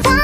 Bye.